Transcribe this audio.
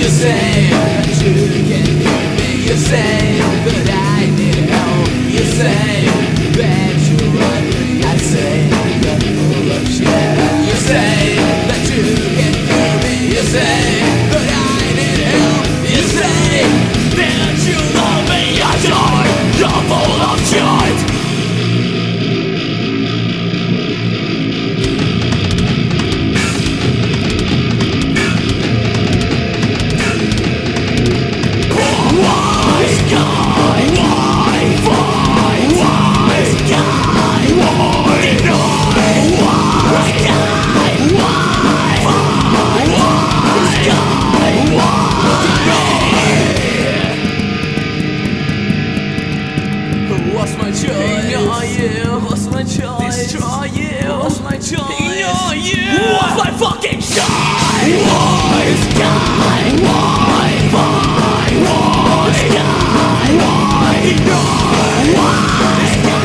you say? Can you make you say? What's my choice? Destroy you. What's my choice? Ignore you. What's my fucking choice? Why? Sky. Why? Why? Why? Sky. Why? Ignore. Why? Sky.